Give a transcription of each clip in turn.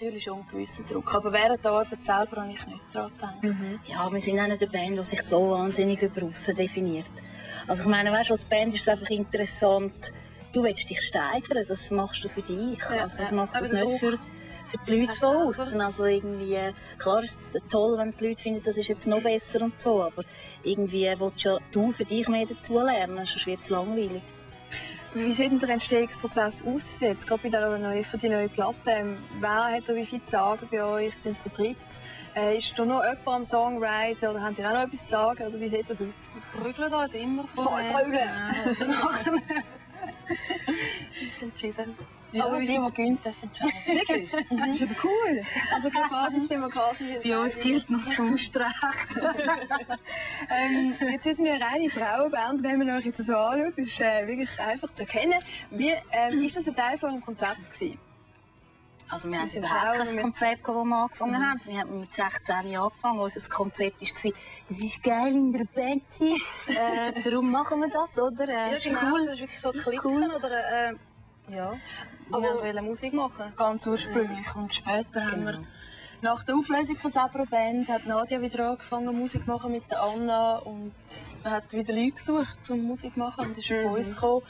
natürlich schon einen gewissen Druck. Aber während der Arbeit selber habe ich nicht daran gedacht. Mhm. Ja, wir sind auch nicht eine Band, die sich so wahnsinnig über außen definiert. Also ich meine, weißt, als Band ist es einfach interessant, du willst dich steigern, das machst du für dich. Ja, also ich mache das nicht für, für die Leute von außen. Also irgendwie, klar ist es toll, wenn die Leute finden, das ist jetzt noch besser und so, aber irgendwie willst du für dich mehr dazu lernen, sonst wird es langweilig. Wie sieht denn der Entstehungsprozess aus jetzt, gerade bei der neuen, für die neue Platte? Ähm, wer hat da wie viel zu sagen bei euch? Sind zu dritt? Äh, ist da noch jemand am Songwriter oder habt ihr auch noch etwas zu sagen? Oder wie sieht das aus? Wir prügeln uns immer vor Prügeln! Wir das entschieden. Ja, aber die, die dürfen entscheiden. Wirklich? Das ist aber cool. Also keine Basisdemokratie. Bei uns gilt noch das Faustrecht. ähm, jetzt ist wir eine reine Frauenband, wenn man euch jetzt so anschaut. Das ist äh, wirklich einfach zu erkennen. Wie ähm, ist das ein Teil von einem Konzept gewesen? Also wir haben überhaupt kein Konzept, das wir angefangen mhm. haben. Wir haben mit 16 Jahren angefangen. Unser Konzept war, es ist geil in der Band zu sein. äh, darum machen wir das, oder? Äh, ja, genau. Cool. Das ist wirklich so klicken cool. oder... Äh, ja, wir wollten Musik machen. Ganz ursprünglich. Und später haben wir, genau. nach der Auflösung von Sabro Band, hat Nadja wieder angefangen Musik zu machen mit der Anna und hat wieder Leute gesucht, um Musik zu machen und ist mhm. auf uns gekommen.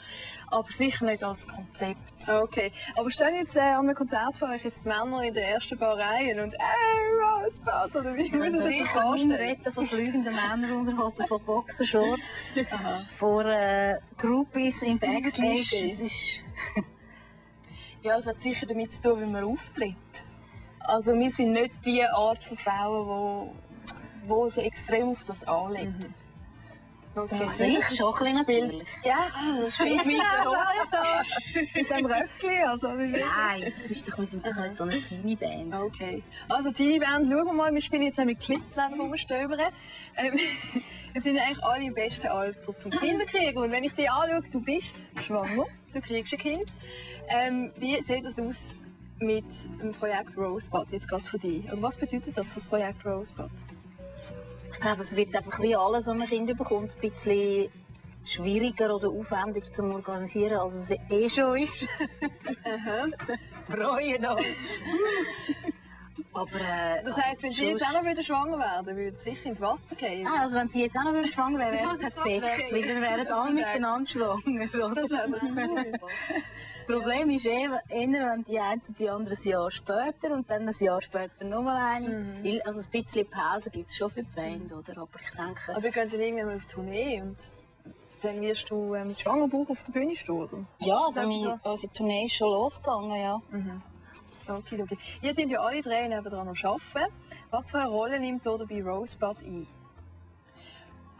Aber sicher nicht als Konzept. Okay. Aber stehen jetzt äh, an einem Konzert vor euch jetzt die Männer in den ersten paar Reihen und «Ey, Rosebud!» oder wie muss das sich vorstellen? Retten von fliegenden Männerunterhosen, von Boxershorts, von äh, Groupies im Backstage. Ja, es hat sicher damit zu tun, wie man auftritt. Also wir sind nicht die Art von Frauen, die, die sich extrem auf das anlegen. Mhm. Okay. Also ich schon ein natürlich. Ja, das spielt mit der Rolle so. mit dem Röckchen. Also, Nein, das ist doch, wir sind doch nicht so eine Teenie-Band. Okay. Also Teenie-Band, schauen wir mal, wir spielen jetzt mit Clip, wo wir stöbern. Ähm, wir sind eigentlich alle im besten Alter zum Kinderkriegen. Und wenn ich dich anschaue, du bist schwanger, du kriegst ein Kind. Ähm, wie sieht das aus mit dem Projekt Rosebud jetzt gerade für dich? Also was bedeutet das für das Projekt Rosebud? Ich glaube, es wird einfach wie alles, was man Kinder bekommt, ein bisschen schwieriger oder aufwendiger zu organisieren, als es eh schon ist. Freuen uns. Aber, äh, das heisst, wenn Sie jetzt auch noch wieder schwanger werden, würden Sie sicher ins Wasser gehen? Ah, also wenn Sie jetzt auch noch wieder schwanger wären, wäre es perfekt. Weil dann wären alle miteinander schwanger. Das, das Problem ist eh, wenn die eine und die andere ein Jahr später und dann ein Jahr später nochmal eine. Mhm. Also ein bisschen Pause gibt es schon für die Band, oder? Aber ich denke... Aber wir gehen dann irgendwann mal auf Tournee und dann wirst du mit Schwangerbauch auf der Bühne stehen, oder? Ja, also meine, unsere Tournee ist schon losgegangen, ja. Mhm. Okay. Ihr könnt ja alle drei nebenan noch arbeiten. Was für eine Rolle nimmt oder bei Rosebud ein?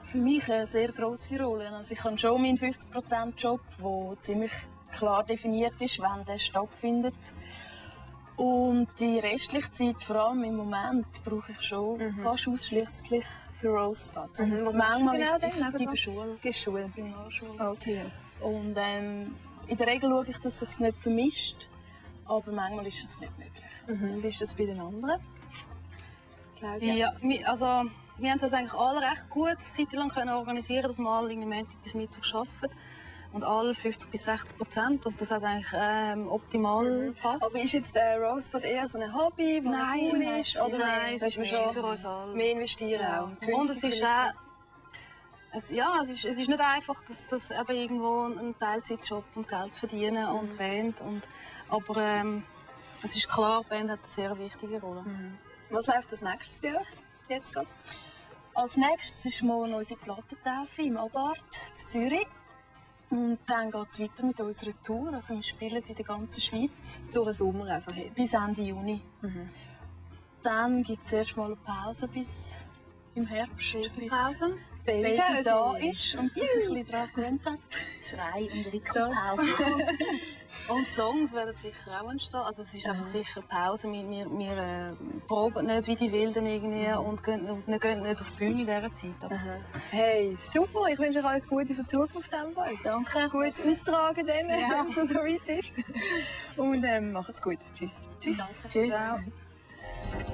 Für mich eine sehr grosse Rolle. Also ich habe schon meinen 50%-Job, der ziemlich klar definiert ist, wann der stattfindet. Und die restliche Zeit, vor allem im Moment, brauche ich schon mhm. fast ausschließlich für Rosebud. Mhm. Was manchmal genau ist ich gebe Schule. Gebe Schule. Okay. Und ähm, in der Regel schaue ich, dass es sich nicht vermischt. Aber manchmal ist es nicht möglich. Mhm. Wie ist das bei den anderen? Claudia? Ja, also wir haben das eigentlich alle recht gut Zeit lang können organisieren, dass wir alle Montag bis Mittwoch arbeiten. Und alle 50 bis 60 Prozent, also das hat eigentlich ähm, optimal mhm. passt. Aber ist jetzt der Rosebud eher so ein Hobby, das nein, cool ist? Oder nein, es ist mehr schon für uns alle. Mehr investieren ja. auch. Und es ist auch es, ja, es ist, es ist nicht einfach, dass, dass eben irgendwo ein Teilzeitjob und Geld verdienen mhm. und Band. Und, aber ähm, es ist klar, Band hat eine sehr wichtige Rolle. Mhm. Was läuft als nächstes bei euch jetzt gerade? Als nächstes ist morgen unsere Plattentaufe im Abart in Zürich. Und dann geht es weiter mit unserer Tour. Also wir spielen in der ganzen Schweiz. Durch den Sommer einfach Bis Ende Juni. Mhm. Dann gibt es erstmal eine Pause bis im Herbst. Pause? Baby, Baby da ist und sich ein bisschen daran gewöhnt hat. Schrei und Rickelpause. und Songs werden sicher auch entstehen. Also es ist einfach sicher Pause. Wir, wir, wir äh, proben nicht wie die Wilden irgendwie mhm. und, gehen, und gehen nicht auf die Bühne in dieser Zeit. Hey, super. Ich wünsche euch alles Gute für die Zukunft. Danke. Gut austragen dann, ja. wenn es so weit ist. Und ähm, macht's gut. Tschüss. Tschüss. Tschüss. Ciao.